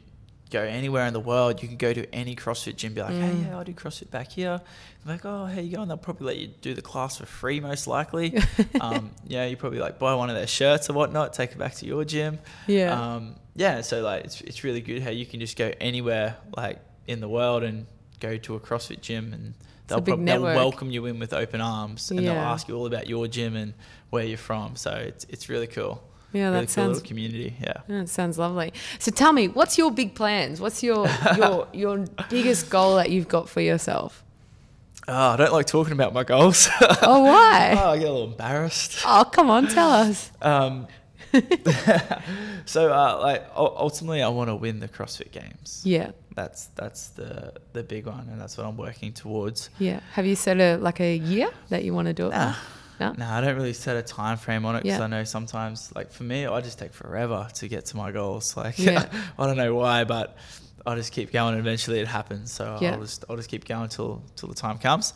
[SPEAKER 2] go anywhere in the world, you can go to any CrossFit gym, be like, hey,
[SPEAKER 1] Mm.
[SPEAKER 2] yeah, I'll do CrossFit back here. I'm like, oh, how you going? They'll probably let you do the class for free, most likely. um, yeah, you probably like buy one of their shirts or whatnot, take it back to your gym.
[SPEAKER 1] Yeah.
[SPEAKER 2] Um, yeah, so like it's it's really good how you can just go anywhere like in the world and go to a CrossFit gym and they'll, prob- they'll welcome you in with open arms and they'll ask you all about your gym and where you're from. So it's it's really cool.
[SPEAKER 1] Yeah, that sounds
[SPEAKER 2] community. Yeah.
[SPEAKER 1] Yeah, sounds lovely. So tell me, what's your big plans? What's your your your biggest goal that you've got for yourself?
[SPEAKER 2] Oh, I don't like talking about my goals.
[SPEAKER 1] Oh, why?
[SPEAKER 2] oh, I get a little embarrassed.
[SPEAKER 1] Oh, come on, tell us.
[SPEAKER 2] Um, so, uh, like, ultimately, I want to win the CrossFit Games.
[SPEAKER 1] Yeah,
[SPEAKER 2] That's that's the the big one, and that's what I'm working towards.
[SPEAKER 1] yeah. Have you set a like a year that you want to do it?
[SPEAKER 2] Nah,
[SPEAKER 1] by? No.
[SPEAKER 2] no, I don't really set a time frame on it because
[SPEAKER 1] Yeah.
[SPEAKER 2] I know sometimes, like for me, I just take forever to get to my goals. Like,
[SPEAKER 1] Yeah.
[SPEAKER 2] I don't know why, but I just keep going, and eventually it happens. So
[SPEAKER 1] Yeah.
[SPEAKER 2] I'll just I'll just keep going till till the time comes.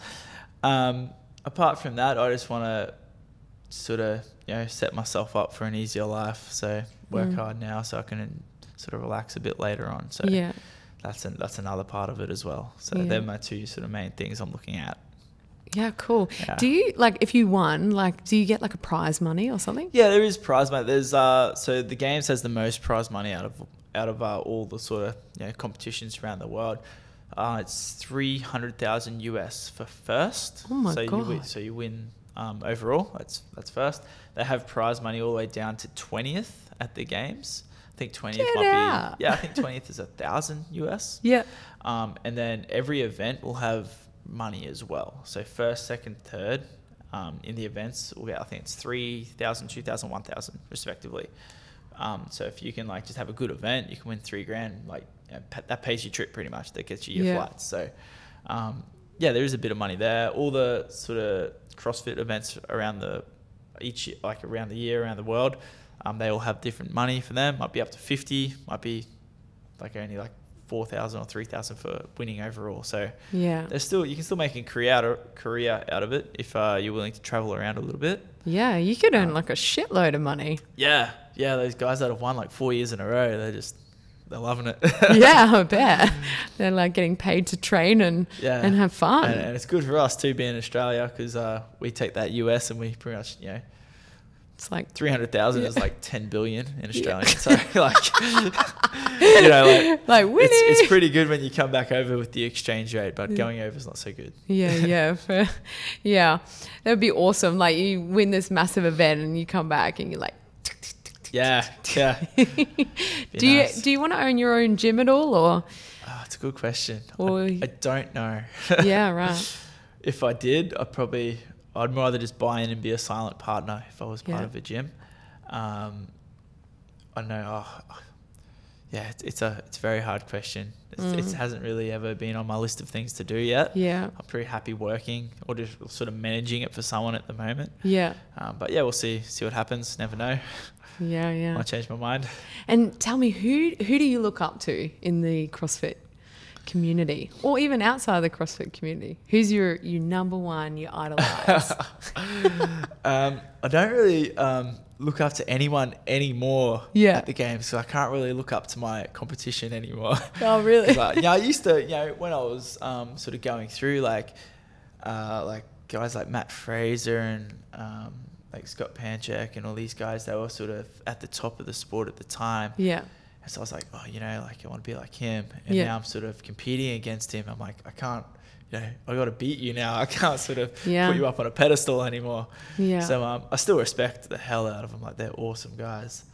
[SPEAKER 2] Um, apart from that, I just want to sort of you know set myself up for an easier life. So work
[SPEAKER 1] Mm.
[SPEAKER 2] hard now, so I can sort of relax a bit later on. So
[SPEAKER 1] Yeah.
[SPEAKER 2] that's an, that's another part of it as well. So they're my two sort of main things I'm looking at.
[SPEAKER 1] Yeah, cool.
[SPEAKER 2] Yeah.
[SPEAKER 1] Do you like if you won, like do you get like a prize money or something?
[SPEAKER 2] Yeah, there is prize money. There's uh, so the games has the most prize money out of out of uh, all the sort of you know competitions around the world. Uh, it's three hundred thousand US for first.
[SPEAKER 1] Oh my
[SPEAKER 2] so You win,
[SPEAKER 1] God.
[SPEAKER 2] so you win um, overall. That's that's first. They have prize money all the way down to twentieth at the games. I think twentieth
[SPEAKER 1] Get
[SPEAKER 2] might
[SPEAKER 1] out.
[SPEAKER 2] be. Yeah, I think twentieth is a thousand US.
[SPEAKER 1] Yeah.
[SPEAKER 2] Um, and then every event will have money as well. So first, second, third um, in the events we'll get, I think it's 3,000, 2,000, 1,000 respectively. Um, so if you can like just have a good event, you can win three grand. Like you know, that pays your trip pretty much. That gets you your
[SPEAKER 1] Yeah.
[SPEAKER 2] flights. So um, yeah, there is a bit of money there. All the sort of CrossFit events around the each like around the year around the world, um, they all have different money for them. Might be up to fifty. Might be like only like four thousand or three thousand for winning overall. So
[SPEAKER 1] Yeah.
[SPEAKER 2] there's still you can still make a career out of, career out of it if uh, you're willing to travel around a little bit.
[SPEAKER 1] Yeah, you could earn
[SPEAKER 2] Um,
[SPEAKER 1] like a shitload of money.
[SPEAKER 2] Yeah, yeah. Those guys that have won like four years in a row, they're just they're loving it.
[SPEAKER 1] yeah, I bet. They're like getting paid to train and
[SPEAKER 2] Yeah.
[SPEAKER 1] and have fun.
[SPEAKER 2] And, and it's good for us too, being in Australia, because uh, we take that US and we pretty much you know
[SPEAKER 1] it's like
[SPEAKER 2] three hundred thousand
[SPEAKER 1] Yeah.
[SPEAKER 2] is like ten billion in
[SPEAKER 1] Yeah.
[SPEAKER 2] Australia. So like you know like.
[SPEAKER 1] like.
[SPEAKER 2] It's, it's pretty good when you come back over with the exchange rate, but going over is not so good.
[SPEAKER 1] Yeah, yeah, for, yeah. That would be awesome. Like you win this massive event and you come back and you're like,
[SPEAKER 2] Yeah, yeah.
[SPEAKER 1] Do you do you want to own your own gym at all or?
[SPEAKER 2] Oh, it's a good question.
[SPEAKER 1] Or-
[SPEAKER 2] I, I don't know.
[SPEAKER 1] Yeah, right.
[SPEAKER 2] if I did, I probably I'd rather just buy in and be a silent partner if I was part
[SPEAKER 1] Yeah.
[SPEAKER 2] of a gym. Um, I know. Oh, yeah, it's, it's a it's a very hard question. It's, It
[SPEAKER 1] Mm.
[SPEAKER 2] hasn't really ever been on my list of things to do yet.
[SPEAKER 1] Yeah,
[SPEAKER 2] I'm pretty happy working or just sort of managing it for someone at the moment.
[SPEAKER 1] yeah,
[SPEAKER 2] Um, but yeah, we'll see see what happens. Never know.
[SPEAKER 1] yeah, yeah.
[SPEAKER 2] I change my mind.
[SPEAKER 1] And tell me, who who do you look up to in the CrossFit community, or even outside of the CrossFit community? Who's your your number one, your idolize?
[SPEAKER 2] um, I don't really um, look up to anyone anymore
[SPEAKER 1] Yeah.
[SPEAKER 2] at the games. So I can't really look up to my competition anymore.
[SPEAKER 1] Oh, really?
[SPEAKER 2] like, you know, I used to, you know, when I was um, sort of going through like, uh, like guys like Mat Fraser and um, like Scott Panchik and all these guys, they were sort of at the top of the sport at the time.
[SPEAKER 1] Yeah.
[SPEAKER 2] And so I was like, oh, you know, like I want to be like him. And
[SPEAKER 1] Yeah.
[SPEAKER 2] now I'm sort of competing against him. I'm like, I can't, you know, I got to beat you now. I can't sort of
[SPEAKER 1] Yeah.
[SPEAKER 2] put you up on a pedestal anymore.
[SPEAKER 1] Yeah.
[SPEAKER 2] So um, I still respect the hell out of them. Like they're awesome guys.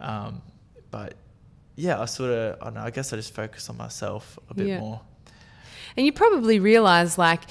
[SPEAKER 2] Um, but yeah, I sort of, I don't know, I guess I just focus on myself a bit
[SPEAKER 1] Yeah.
[SPEAKER 2] more.
[SPEAKER 1] And you probably realize like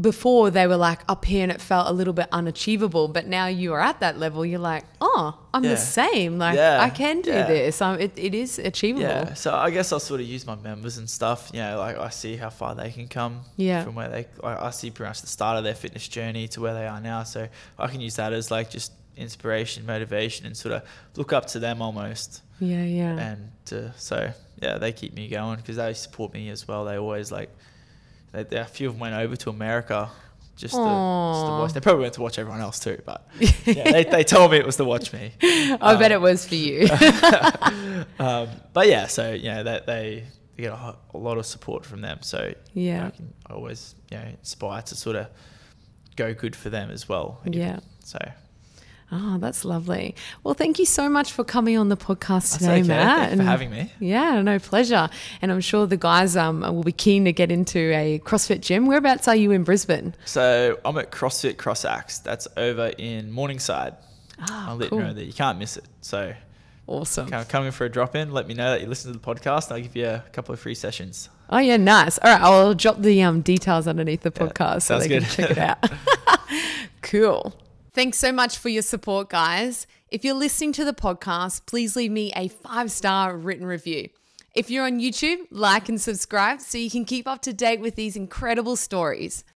[SPEAKER 1] before they were like up here and it felt a little bit unachievable, but now you are at that level. You're like, oh, I'm
[SPEAKER 2] Yeah.
[SPEAKER 1] the same. Like
[SPEAKER 2] Yeah.
[SPEAKER 1] I can do
[SPEAKER 2] Yeah.
[SPEAKER 1] this. Um, it, it is achievable.
[SPEAKER 2] Yeah, so I guess I'll sort of use my members and stuff. You know, like I see how far they can come.
[SPEAKER 1] Yeah.
[SPEAKER 2] From where they, like, I see pretty much the start of their fitness journey to where they are now. So I can use that as like just inspiration, motivation, and sort of look up to them almost.
[SPEAKER 1] Yeah, yeah.
[SPEAKER 2] And uh, so yeah, they keep me going because they support me as well. They always like, they, they, a few of them went over to America. Just to, just to watch. They probably went to watch everyone else too, but yeah, they, they told me it was to watch me.
[SPEAKER 1] I bet it was for you.
[SPEAKER 2] um, but yeah, so you know that they, they get a, a lot of support from them. So you know,
[SPEAKER 1] Yeah.
[SPEAKER 2] I can always you know inspire to sort of go good for them as well.
[SPEAKER 1] Yeah.
[SPEAKER 2] So
[SPEAKER 1] Oh, that's lovely. Well, thank you so much for coming on the podcast today,
[SPEAKER 2] okay.
[SPEAKER 1] Matt.
[SPEAKER 2] Thank you for having me.
[SPEAKER 1] Yeah, no pleasure. And I'm sure the guys um, will be keen to get into a CrossFit gym. Whereabouts are you in Brisbane?
[SPEAKER 2] So I'm at CrossFit Crossaxed. That's over in Morningside.
[SPEAKER 1] Ah,
[SPEAKER 2] I'll let
[SPEAKER 1] cool.
[SPEAKER 2] you know that you can't miss it. So
[SPEAKER 1] Awesome.
[SPEAKER 2] come, come in for a drop in. Let me know that you listen to the podcast. And I'll give you a couple of free sessions.
[SPEAKER 1] Oh yeah, nice. All right, I'll drop the um, details underneath the
[SPEAKER 2] Yeah,
[SPEAKER 1] podcast so
[SPEAKER 2] sounds
[SPEAKER 1] they can check it out. cool. Thanks so much for your support, guys. If you're listening to the podcast, please leave me a five star written review. If you're on YouTube, like and subscribe so you can keep up to date with these incredible stories.